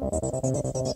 Gracias.